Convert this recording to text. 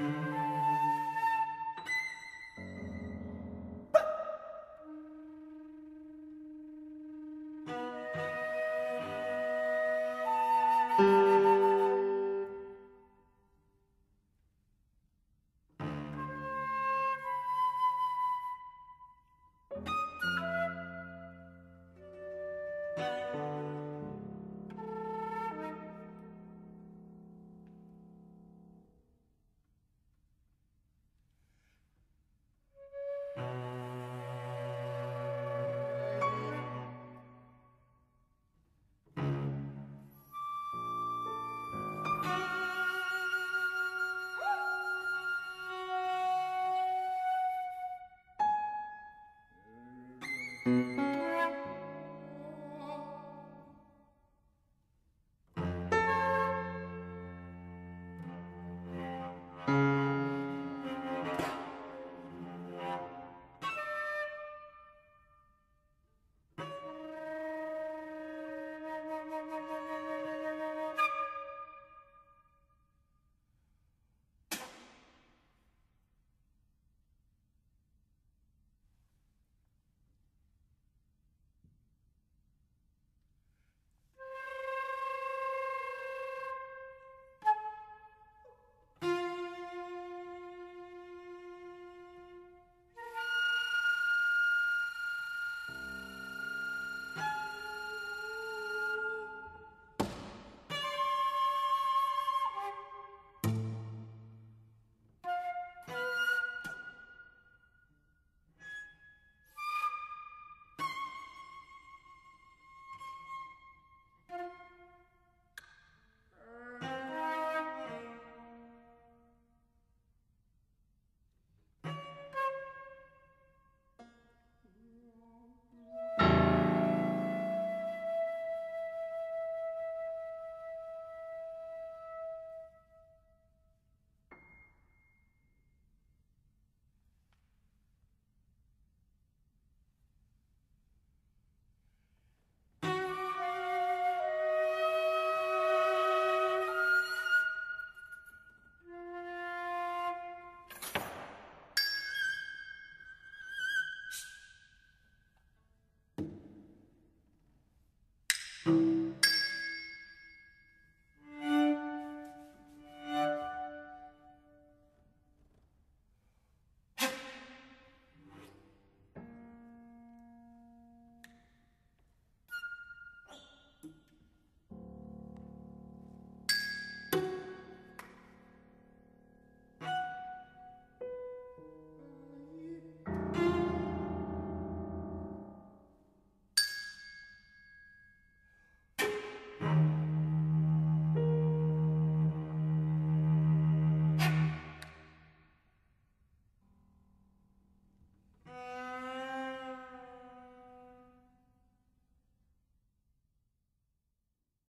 Mm-hmm.